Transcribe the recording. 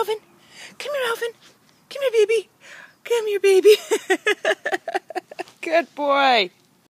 Alvin. Come here, Alvin. Come here, baby. Come here, baby. Good boy.